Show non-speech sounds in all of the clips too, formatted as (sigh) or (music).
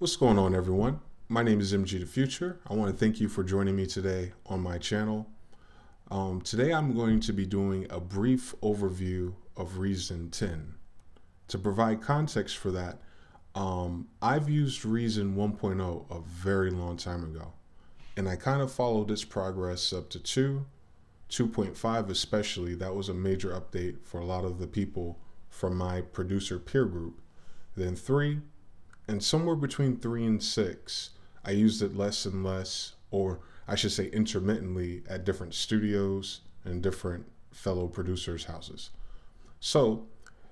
What's going on, everyone? My name is MG the Future. I want to thank you for joining me today on my channel. Um, today, I'm going to be doing a brief overview of Reason 10. To provide context for that, um, I've used Reason 1.0 a very long time ago, and I kind of followed its progress up to 2, 2.5 especially. That was a major update for a lot of the people from my producer peer group. Then 3, and somewhere between three and six, I used it less and less, or I should say intermittently, at different studios and different fellow producers' houses. So,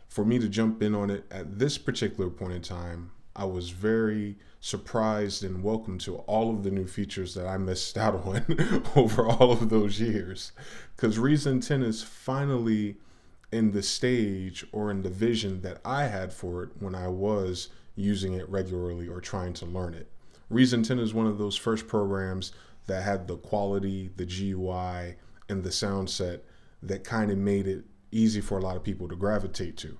for me to jump in on it at this particular point in time, I was very surprised and welcome to all of the new features that I missed (laughs) out on (laughs) over all of those years. Because Reason 10 is finally in the stage or in the vision that I had for it when I was using it regularly or trying to learn it. Reason 10 is one of those first programs that had the quality, the GUI, and the sound set that kind of made it easy for a lot of people to gravitate to.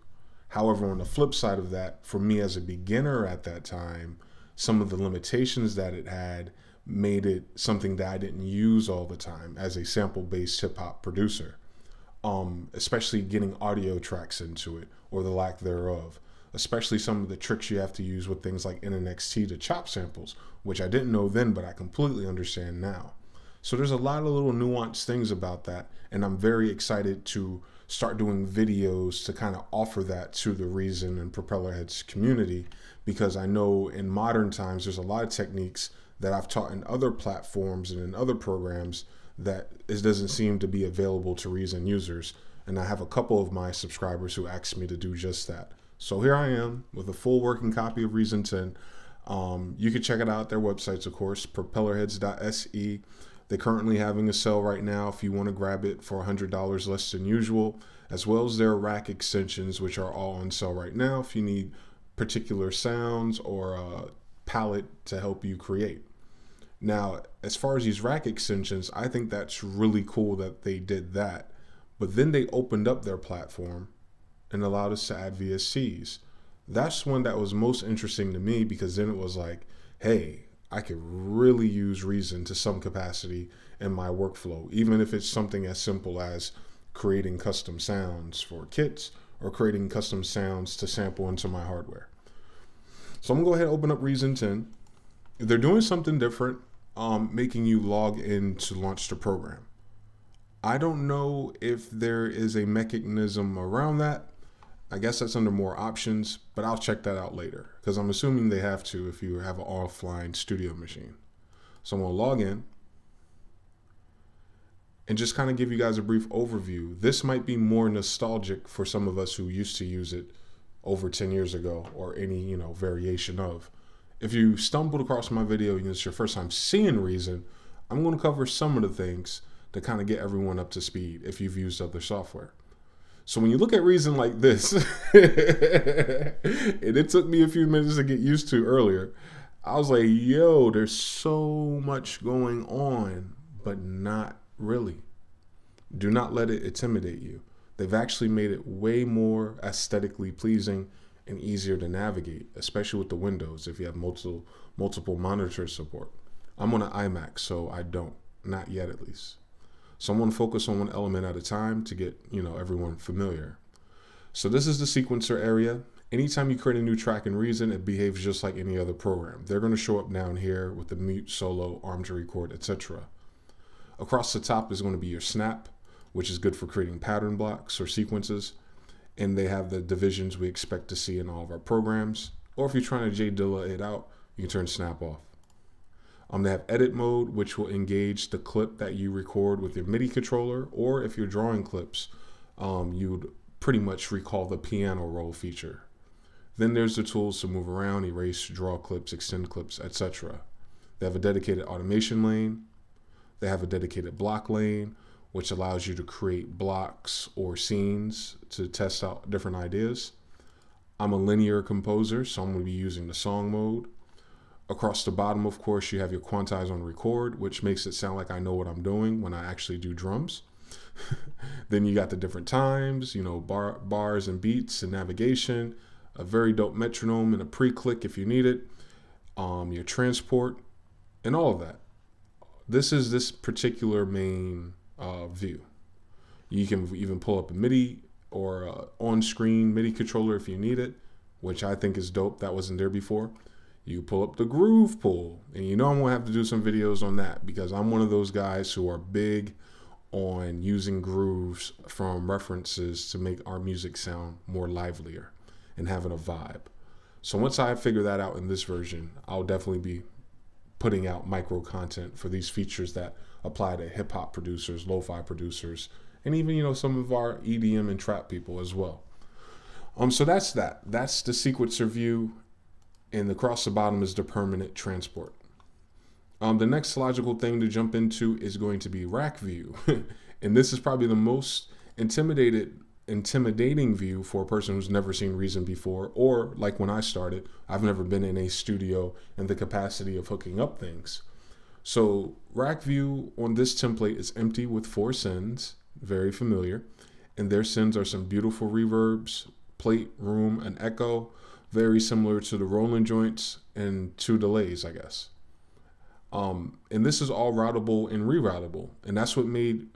However, on the flip side of that, for me as a beginner at that time, some of the limitations that it had made it something that I didn't use all the time as a sample based hip hop producer, um, especially getting audio tracks into it or the lack thereof especially some of the tricks you have to use with things like NNXT to chop samples, which I didn't know then, but I completely understand now. So there's a lot of little nuanced things about that, and I'm very excited to start doing videos to kind of offer that to the Reason and Propellerheads community because I know in modern times there's a lot of techniques that I've taught in other platforms and in other programs that it doesn't seem to be available to Reason users. And I have a couple of my subscribers who asked me to do just that. So here I am with a full working copy of Reason 10. Um, you can check it out their websites, of course, propellerheads.se. They're currently having a sale right now if you want to grab it for $100 less than usual, as well as their rack extensions, which are all on sale right now if you need particular sounds or a palette to help you create. Now, as far as these rack extensions, I think that's really cool that they did that. But then they opened up their platform and allowed us to add VSTs. That's one that was most interesting to me because then it was like, hey, I could really use Reason to some capacity in my workflow, even if it's something as simple as creating custom sounds for kits or creating custom sounds to sample into my hardware. So I'm gonna go ahead and open up Reason 10. They're doing something different, um, making you log in to launch the program. I don't know if there is a mechanism around that. I guess that's under more options, but I'll check that out later because I'm assuming they have to if you have an offline studio machine. So I'm going to log in and just kind of give you guys a brief overview. This might be more nostalgic for some of us who used to use it over 10 years ago or any, you know, variation of. If you stumbled across my video and it's your first time seeing Reason, I'm going to cover some of the things to kind of get everyone up to speed if you've used other software. So when you look at Reason like this, (laughs) and it took me a few minutes to get used to earlier, I was like, yo, there's so much going on, but not really. Do not let it intimidate you. They've actually made it way more aesthetically pleasing and easier to navigate, especially with the windows if you have multiple multiple monitor support. I'm on an iMac, so I don't, not yet at least. Someone focus on one element at a time to get, you know, everyone familiar. So this is the sequencer area. Anytime you create a new track in Reason, it behaves just like any other program. They're going to show up down here with the mute, solo, arm to record, etc. Across the top is going to be your snap, which is good for creating pattern blocks or sequences. And they have the divisions we expect to see in all of our programs. Or if you're trying to J-Dilla it out, you can turn snap off. Um, they have edit mode, which will engage the clip that you record with your MIDI controller, or if you're drawing clips, um, you would pretty much recall the piano roll feature. Then there's the tools to move around, erase, draw clips, extend clips, etc. They have a dedicated automation lane. They have a dedicated block lane, which allows you to create blocks or scenes to test out different ideas. I'm a linear composer, so I'm going to be using the song mode. Across the bottom, of course, you have your quantize on record, which makes it sound like I know what I'm doing when I actually do drums. (laughs) then you got the different times, you know, bar, bars and beats and navigation, a very dope metronome and a pre-click if you need it. um, your transport, and all of that. This is this particular main uh, view. You can even pull up a MIDI or on-screen MIDI controller if you need it, which I think is dope. That wasn't there before. You pull up the Groove Pool, and you know I'm gonna have to do some videos on that because I'm one of those guys who are big on using grooves from references to make our music sound more livelier and having a vibe. So once I figure that out in this version, I'll definitely be putting out micro content for these features that apply to hip hop producers, lo-fi producers, and even you know some of our EDM and trap people as well. Um, so that's that. That's the sequencer view, and across the bottom is the permanent transport. Um, the next logical thing to jump into is going to be rack view. (laughs) and this is probably the most intimidated intimidating view for a person who's never seen Reason before, or like when I started, I've never been in a studio in the capacity of hooking up things. So rack view on this template is empty with four sends, very familiar. And their sends are some beautiful reverbs, plate, room, and echo, very similar to the Roland joints and two delays, I guess. Um, and this is all routable and reroutable. And that's what made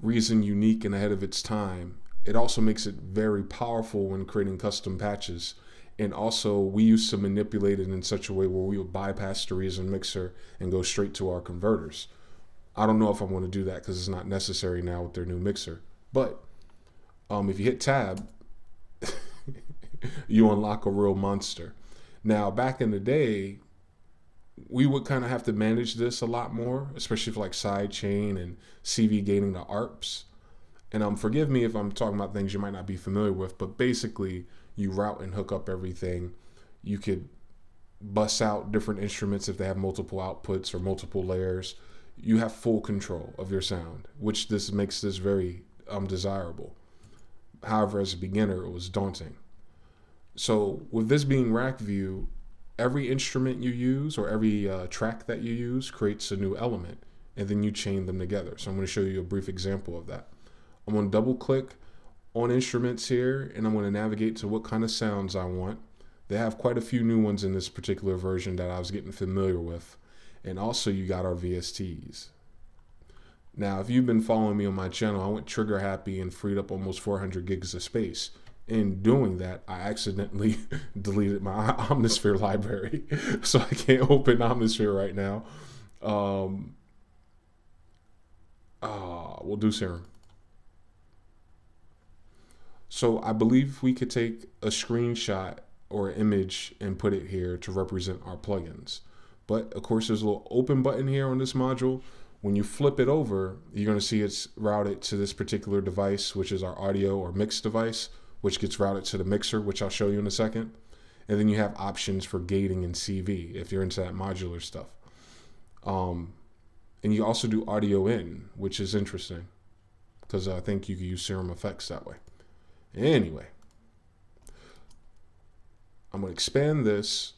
Reason unique and ahead of its time. It also makes it very powerful when creating custom patches. And also, we used to manipulate it in such a way where we would bypass the Reason mixer and go straight to our converters. I don't know if I'm going to do that because it's not necessary now with their new mixer. But um, if you hit tab, you unlock a real monster. Now, back in the day, we would kind of have to manage this a lot more, especially for like sidechain and CV gating the ARPs. And um, forgive me if I'm talking about things you might not be familiar with, but basically you route and hook up everything. You could bust out different instruments if they have multiple outputs or multiple layers. You have full control of your sound, which this makes this very um, desirable. However, as a beginner, it was daunting. So with this being rack view, every instrument you use or every uh, track that you use creates a new element and then you chain them together. So I'm going to show you a brief example of that. I'm going to double click on instruments here and I'm going to navigate to what kind of sounds I want. They have quite a few new ones in this particular version that I was getting familiar with. And also you got our VSTs. Now, if you've been following me on my channel, I went trigger happy and freed up almost 400 gigs of space in doing that, I accidentally (laughs) deleted my (laughs) Omnisphere library. (laughs) so I can't open Omnisphere right now. Um, uh, we'll do Serum. So I believe we could take a screenshot or image and put it here to represent our plugins. But of course, there's a little open button here on this module. When you flip it over, you're going to see it's routed to this particular device, which is our audio or mix device which gets routed to the mixer, which I'll show you in a second. And then you have options for gating and CV if you're into that modular stuff. Um, and you also do audio in, which is interesting because I think you can use Serum effects that way. Anyway, I'm going to expand this.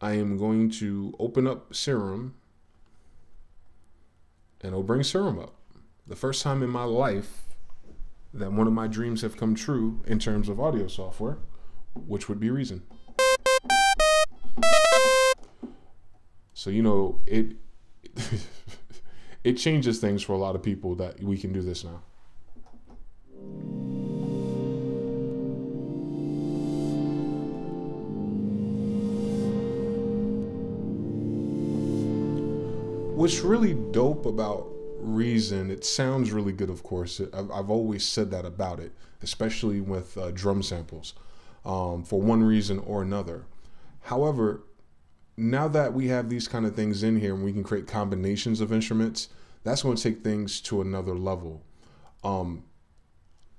I am going to open up Serum and it'll bring Serum up. The first time in my life that one of my dreams have come true in terms of audio software, which would be Reason. So you know it (laughs) it changes things for a lot of people that we can do this now. What's really dope about reason, it sounds really good, of course. I've, always said that about it, especially with uh, drum samples, um, for one reason or another. However, now that we have these kind of things in here and we can create combinations of instruments, that's going to take things to another level. Um,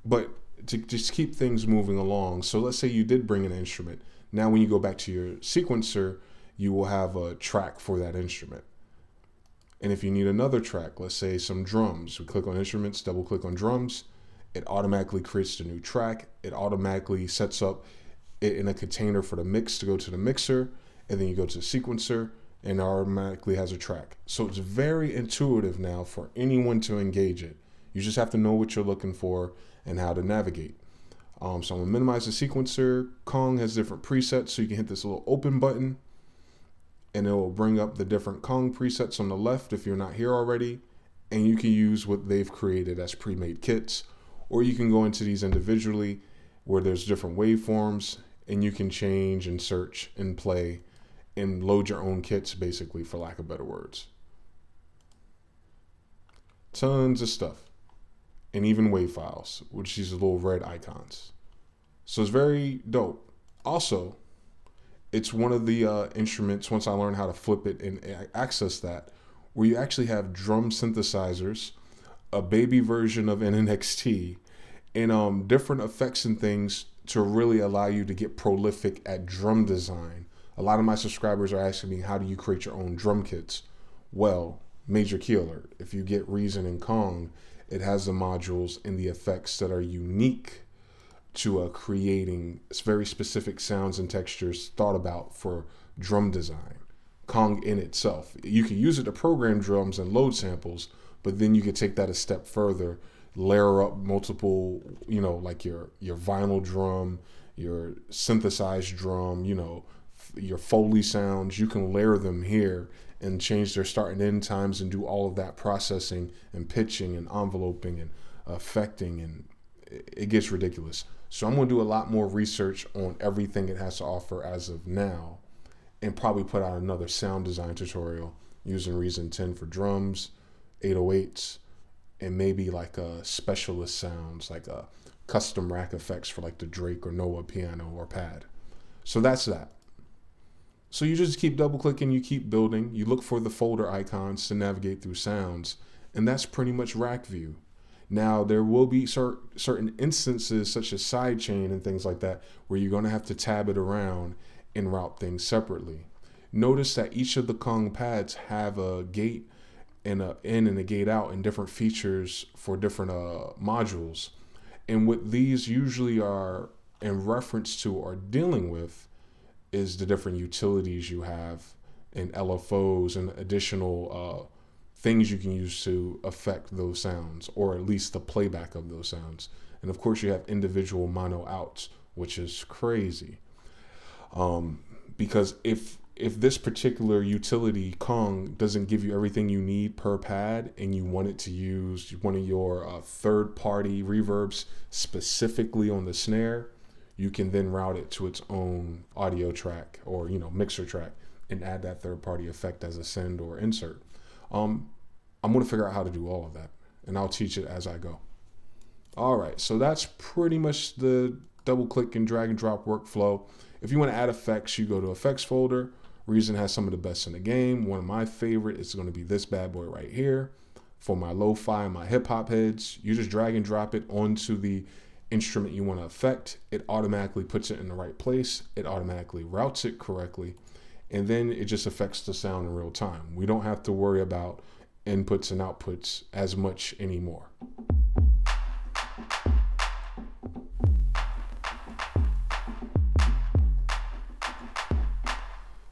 but to just keep things moving along, so let's say you did bring an instrument. Now, when you go back to your sequencer, you will have a track for that instrument. And if you need another track, let's say some drums, we click on instruments, double click on drums, it automatically creates the new track. It automatically sets up it in a container for the mix to go to the mixer, and then you go to the sequencer, and it automatically has a track. So it's very intuitive now for anyone to engage it. You just have to know what you're looking for and how to navigate. Um, so I'm gonna minimize the sequencer. Kong has different presets, so you can hit this little open button and it will bring up the different Kong presets on the left if you're not here already. And you can use what they've created as pre-made kits, or you can go into these individually where there's different waveforms and you can change and search and play and load your own kits basically for lack of better words. Tons of stuff and even wave files, which these little red icons. So it's very dope. Also, it's one of the uh, instruments, once I learned how to flip it and access that, where you actually have drum synthesizers, a baby version of NNXT, (laughs) and um, different effects and things to really allow you to get prolific at drum design. A lot of my subscribers are asking me, how do you create your own drum kits? Well, Major Key Alert. If you get Reason and Kong, it has the modules and the effects that are unique to uh, creating very specific sounds and textures thought about for drum design. Kong in itself. You can use it to program drums and load samples, but then you could take that a step further, layer up multiple, you know, like your your vinyl drum, your synthesized drum, you know, your Foley sounds. You can layer them here and change their start and end times and do all of that processing and pitching and enveloping and affecting and it gets ridiculous. So I'm going to do a lot more research on everything it has to offer as of now and probably put out another sound design tutorial using Reason 10 for drums, 808s, and maybe like a specialist sounds like a custom rack effects for like the Drake or Noah piano or pad. So that's that. So you just keep double clicking, you keep building, you look for the folder icons to navigate through sounds, and that's pretty much rack view. Now, there will be cer certain instances such as sidechain and things like that where you're going to have to tab it around and route things separately. Notice that each of the Kong pads have a gate and a in and a gate out and different features for different uh, modules. And what these usually are in reference to or dealing with is the different utilities you have and LFOs and additional uh, things you can use to affect those sounds or at least the playback of those sounds. And of course, you have individual mono outs, which is crazy. Um, because if if this particular utility Kong doesn't give you everything you need per pad and you want it to use one of your uh, third party reverbs specifically on the snare, you can then route it to its own audio track or you know mixer track and add that third party effect as a send or insert. Um, I'm going to figure out how to do all of that and I'll teach it as I go. All right, so that's pretty much the double click and drag and drop workflow. If you want to add effects, you go to effects folder. Reason has some of the best in the game. One of my favorite is going to be this bad boy right here. For my lo-fi and my hip hop heads, you just drag and drop it onto the instrument you want to affect, it automatically puts it in the right place. It automatically routes it correctly. And then it just affects the sound in real time. We don't have to worry about inputs and outputs as much anymore.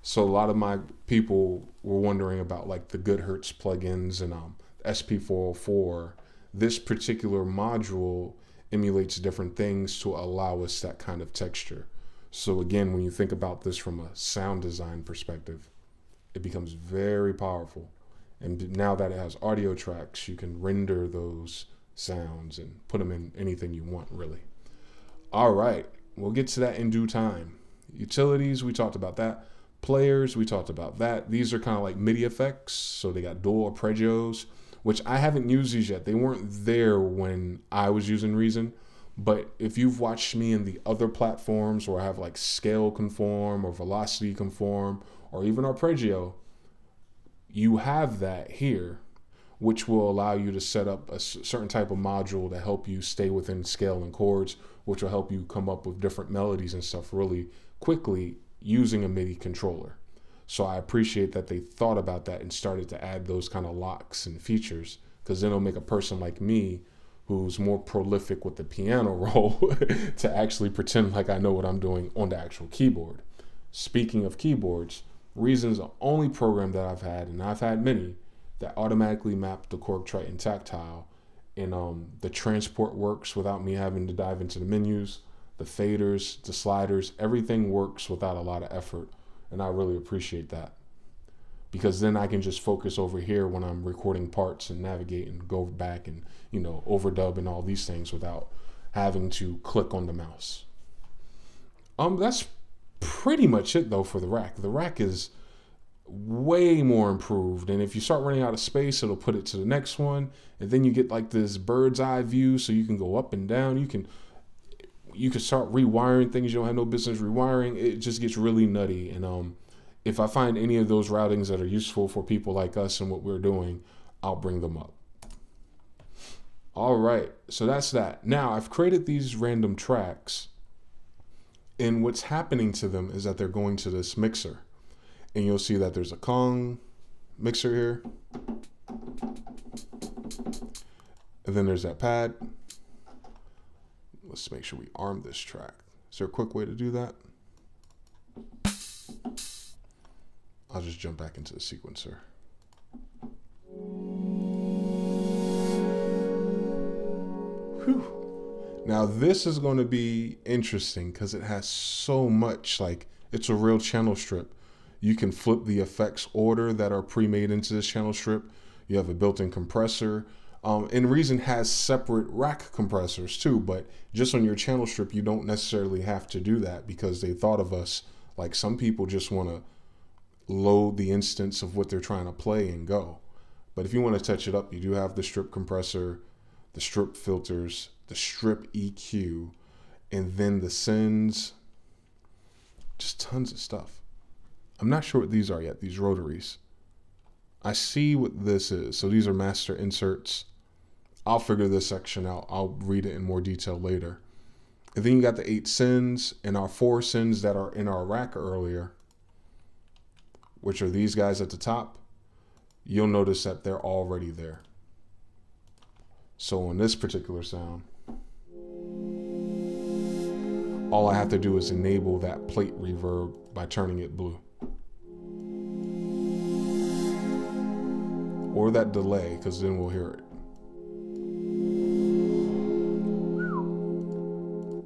So a lot of my people were wondering about like the Goodhertz plugins and um, SP404. This particular module emulates different things to allow us that kind of texture. So again, when you think about this from a sound design perspective, it becomes very powerful. And now that it has audio tracks, you can render those sounds and put them in anything you want, really. All right, we'll get to that in due time. Utilities, we talked about that. Players, we talked about that. These are kind of like MIDI effects. So they got dual arpeggios which I haven't used these yet. They weren't there when I was using Reason. But if you've watched me in the other platforms where I have like scale conform or velocity conform or even arpeggio, you have that here, which will allow you to set up a certain type of module to help you stay within scale and chords, which will help you come up with different melodies and stuff really quickly using a MIDI controller. So I appreciate that they thought about that and started to add those kind of locks and features because then it'll make a person like me who's more prolific with the piano (laughs) roll to actually pretend like I know what I'm doing on the actual keyboard. Speaking of keyboards, Reason's the only program that I've had, and I've had many, that automatically map the Korg Triton Taktile. And um, the transport works without me having to dive into the menus. The faders, the sliders, everything works without a lot of effort and I really appreciate that. because then I can just focus over here when I'm recording parts and navigate and go back and, you know, overdub and all these things without having to click on the mouse. Um, that's pretty much it though for the rack. The rack is way more improved. And if you start running out of space, it'll put it to the next one. And then you get like this bird's eye view so you can go up and down. You can you can start rewiring things you don't have no business rewiring. It just gets really nutty. And um if I find any of those routings that are useful for people like us and what we're doing, I'll bring them up. All right, so that's that. Now I've created these random tracks, and what's happening to them is that they're going to this mixer and you'll see that there's a Kong mixer here. And then there's that pad. Let's make sure we arm this track. Is there a quick way to do that? I'll just jump back into the sequencer. Whew. Now this is going to be interesting because it has so much like it's a real channel strip. You can flip the effects order that are pre-made into this channel strip. You have a built-in compressor. Um, and Reason has separate rack compressors too, but just on your channel strip, you don't necessarily have to do that because they thought of us like some people just want to load the instance of what they're trying to play and go. But if you want to touch it up, you do have the strip compressor, the strip filters, the strip EQ, and then the sends, just tons of stuff. I'm not sure what these are yet, these rotaries. I see what this is. So these are master inserts. I'll figure this section out. I'll read it in more detail later. And then you got the eight sends and our four sends that are in our rack earlier, which are these guys at the top. You'll notice that they're already there. So on this particular sound, all I have to do is enable that plate reverb by turning it blue. or that delay because then we'll hear it.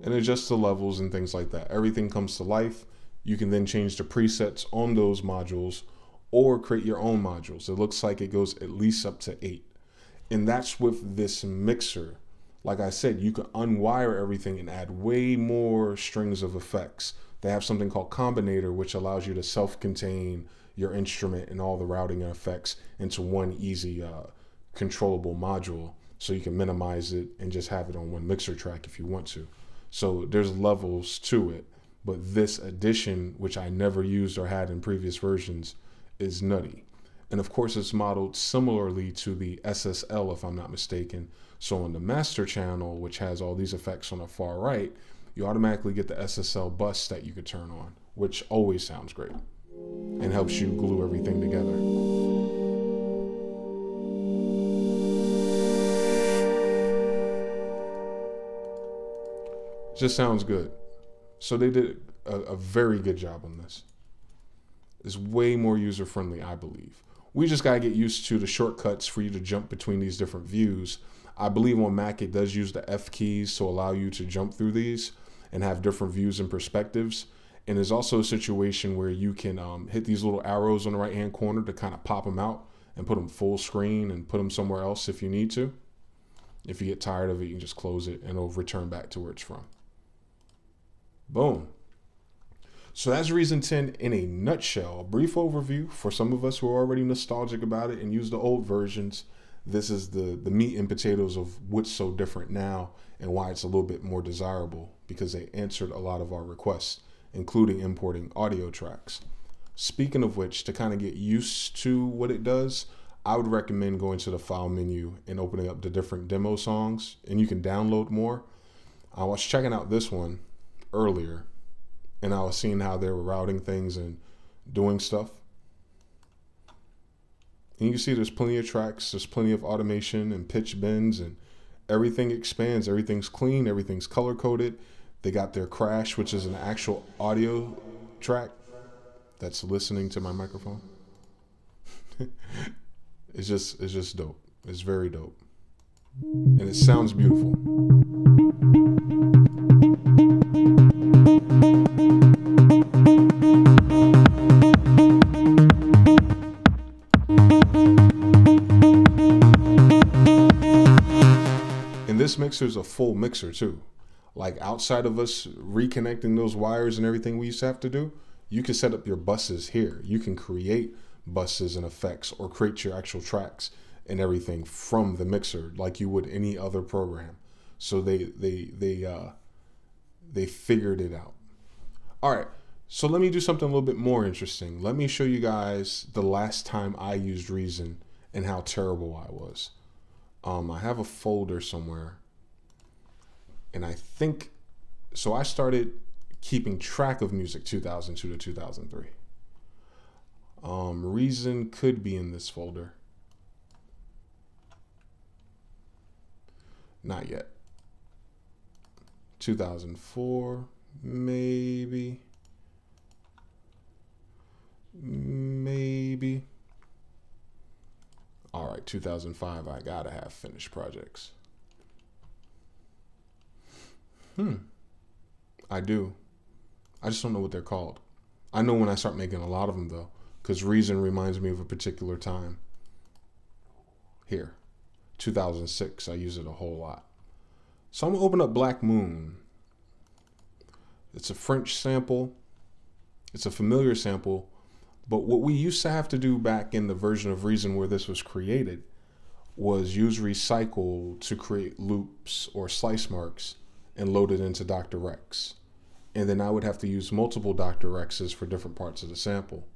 And adjust the levels and things like that. Everything comes to life. You can then change the presets on those modules or create your own modules. It looks like it goes at least up to eight. And that's with this mixer. Like I said, you can unwire everything and add way more strings of effects. They have something called Combinator, which allows you to self-contain your instrument and all the routing and effects into one easy uh, controllable module so you can minimize it and just have it on one mixer track if you want to. So there's levels to it, but this addition, which I never used or had in previous versions, is nutty. And of course, it's modeled similarly to the SSL, if I'm not mistaken. So on the master channel, which has all these effects on the far right, you automatically get the SSL bus that you could turn on, which always sounds great and helps you glue everything together. Just sounds good. So they did a, a very good job on this. It's way more user friendly, I believe. We just gotta get used to the shortcuts for you to jump between these different views. I believe on Mac it does use the F keys to allow you to jump through these and have different views and perspectives. And there's also a situation where you can um, hit these little arrows on the right hand corner to kind of pop them out and put them full screen and put them somewhere else if you need to. If you get tired of it, you can just close it and it'll return back to where it's from. Boom. So that's Reason 10 in a nutshell. A brief overview for some of us who are already nostalgic about it and use the old versions. This is the, the meat and potatoes of what's so different now and why it's a little bit more desirable because they answered a lot of our requests including importing audio tracks. Speaking of which, to kind of get used to what it does, I would recommend going to the file menu and opening up the different demo songs, and you can download more. I was checking out this one earlier, and I was seeing how they were routing things and doing stuff. And you can see there's plenty of tracks, there's plenty of automation and pitch bends, and everything expands, everything's clean, everything's color coded. They got their crash, which is an actual audio track that's listening to my microphone. (laughs) it's just it's just dope. It's very dope. And it sounds beautiful. Mixer is a full mixer too. Like outside of us reconnecting those wires and everything we used to have to do, you can set up your buses here. You can create buses and effects or create your actual tracks and everything from the mixer like you would any other program. So they they they uh they figured it out. All right. So let me do something a little bit more interesting. Let me show you guys the last time I used Reason and how terrible I was. Um, I have a folder somewhere, and I think so. I started keeping track of music 2002 to 2003. Um, Reason could be in this folder. Not yet. 2004, maybe. Maybe. All right, 2005, I gotta have finished projects. Hmm. I do. I just don't know what they're called. I know when I start making a lot of them, though, because Reason reminds me of a particular time. Here, 2006, I use it a whole lot. So I'm gonna open up Black Moon. It's a French sample. It's a familiar sample, but what we used to have to do back in the version of Reason where this was created was use recycle to create loops or slice marks and load it into Dr. Rex. And then I would have to use multiple Dr. Rexes for different parts of the sample.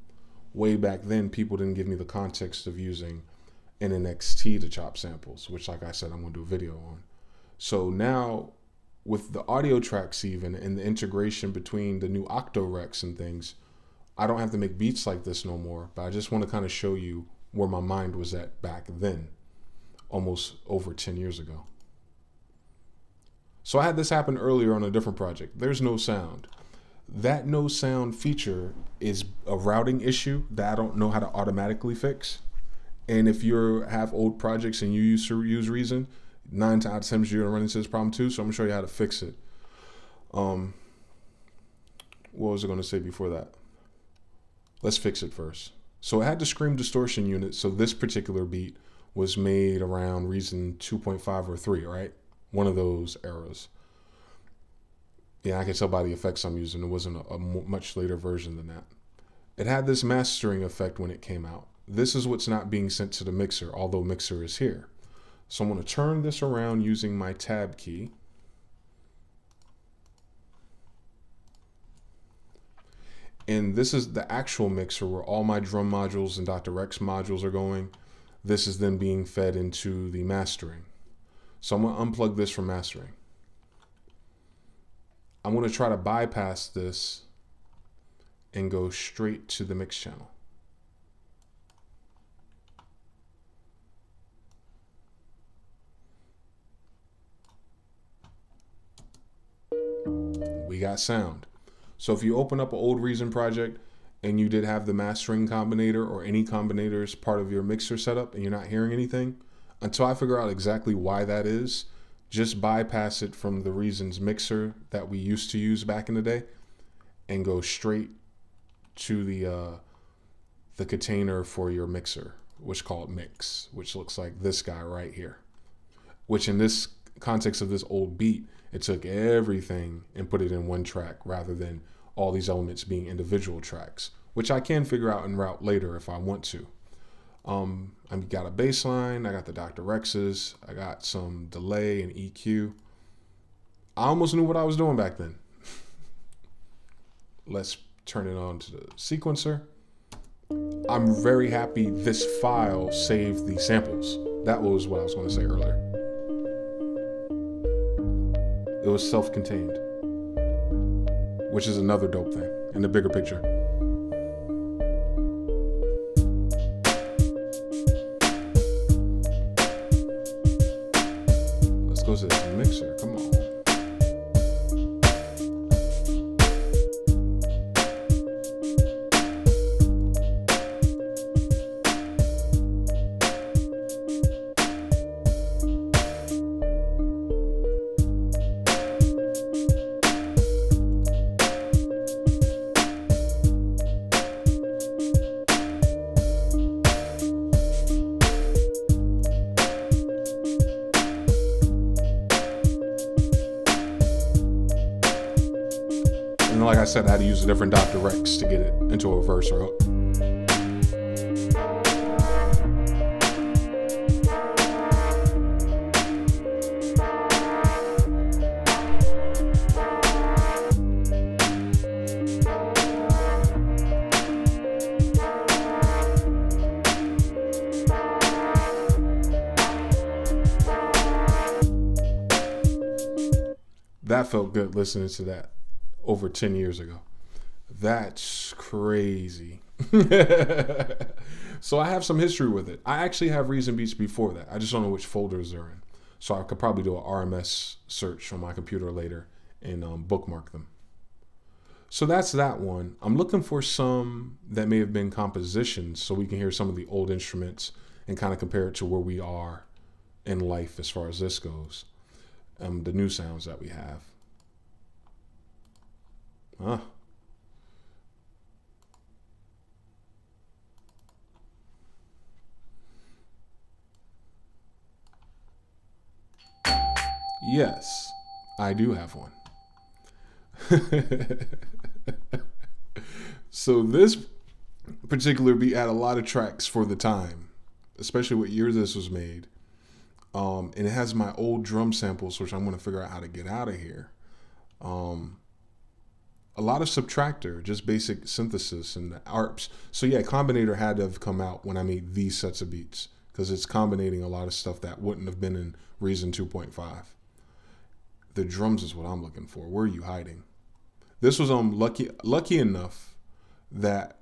Way back then, people didn't give me the context of using an NNXT to chop samples, which, like I said, I'm going to do a video on. So now, with the audio tracks, even and the integration between the new Octorex and things, I don't have to make beats like this no more, but I just want to kind of show you where my mind was at back then, almost over 10 years ago. So I had this happen earlier on a different project. There's no sound. That no sound feature is a routing issue that I don't know how to automatically fix. And if you have old projects and you used to use Reason, nine out of ten you're gonna run into this problem too. So I'm gonna show you how to fix it. Um, what was I gonna say before that? Let's fix it first. So it had the scream distortion unit. So this particular beat was made around Reason 2.5 or 3, right? One of those eras. Yeah, I can tell by the effects I'm using. It wasn't a, much later version than that. It had this mastering effect when it came out. This is what's not being sent to the mixer, although mixer is here. So I'm going to turn this around using my tab key. And this is the actual mixer where all my drum modules and Dr. Rex modules are going. This is then being fed into the mastering. So I'm to unplug this from mastering. I'm going to try to bypass this and go straight to the mix channel. We got sound. So if you open up an old Reason project and you did have the mastering combinator or any combinators part of your mixer setup and you're not hearing anything, until I figure out exactly why that is, just bypass it from the Reasons mixer that we used to use back in the day and go straight to the uh, the container for your mixer, which called mix, which looks like this guy right here. Which in this context of this old beat it took everything and put it in one track rather than all these elements being individual tracks, which I can figure out and route later if I want to. Um, I got a bass line, I got the Dr. Rexes, I got some delay and EQ. I almost knew what I was doing back then. (laughs) Let's turn it on to the sequencer. I'm very happy this file saved the samples. That was what I was going to say earlier. It was self contained, which is another dope thing in the bigger picture. Let's go to this mixer. Come on. A different Dr. Rex to get it into a verse or that felt good listening to that over 10 years ago. That's crazy. (laughs) so I have some history with it. I actually have Reason Beats before that. I just don't know which folders they're in. So I could probably do an RMS search on my computer later and um, bookmark them. So that's that one. I'm looking for some that may have been compositions so we can hear some of the old instruments and kind of compare it to where we are in life as far as this goes um, the new sounds that we have. Huh. Yes, I do have one. (laughs) so this particular beat had a lot of tracks for the time, especially what year this was made. Um, and it has my old drum samples, which I'm going to figure out how to get out of here. Um, a lot of subtractor, just basic synthesis and ARPs. So yeah, Combinator had to have come out when I made these sets of beats because it's combinating a lot of stuff that wouldn't have been in Reason 2.5. The drums is what I'm looking for. Where are you hiding? This was um lucky lucky enough that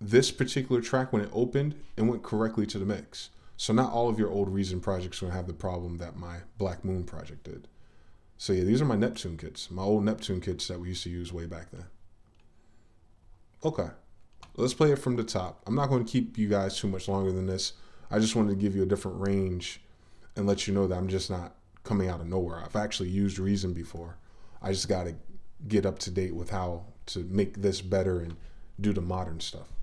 this particular track when it opened, it went correctly to the mix. So not all of your old Reason projects will have the problem that my Black Moon project did. So yeah, these are my Neptune kits, my old Neptune kits that we used to use way back then. Okay, let's play it from the top. I'm not going to keep you guys too much longer than this. I just wanted to give you a different range and let you know that I'm just not coming out of nowhere. I've actually used Reason before. I just got to get up to date with how to make this better and do the modern stuff.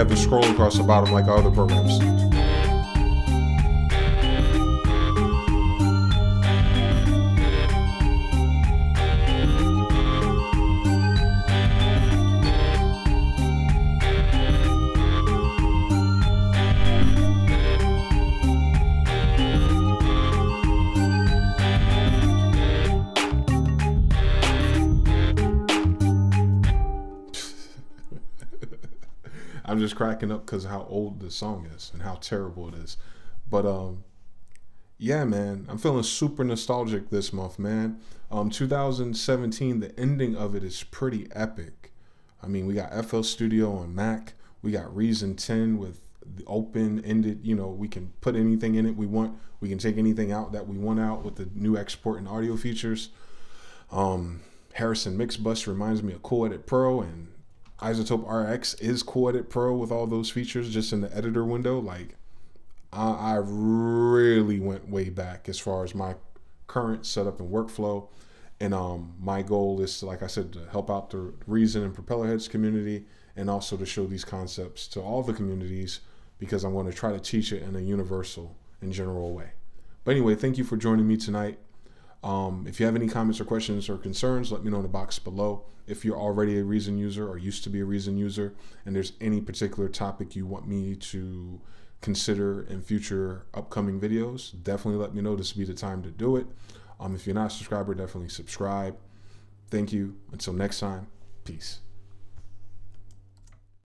Have to scroll across the bottom like other programs. Cracking up because how old the song is and how terrible it is. But um, yeah, man, I'm feeling super nostalgic this month, man. Um, 2017, the ending of it is pretty epic. I mean, we got FL Studio on Mac. We got Reason 10 with the open ended. You know, we can put anything in it we want. We can take anything out that we want out with the new export and audio features. Um, Harrison Mixbus reminds me of Cool Edit Pro and iZotope RX is Edit Pro with all those features just in the editor window. Like, I, I really went way back as far as my current setup and workflow. And um, my goal is, like I said, to help out the Reason and Propellerheads community and also to show these concepts to all the communities because I'm going to try to teach it in a universal and general way. But anyway, thank you for joining me tonight. Um, if you have any comments or questions or concerns, let me know in the box below. If you're already a Reason user or used to be a Reason user, and there's any particular topic you want me to consider in future upcoming videos, definitely let me know. This would be the time to do it. Um, if you're not a subscriber, definitely subscribe. Thank you. Until next time, peace.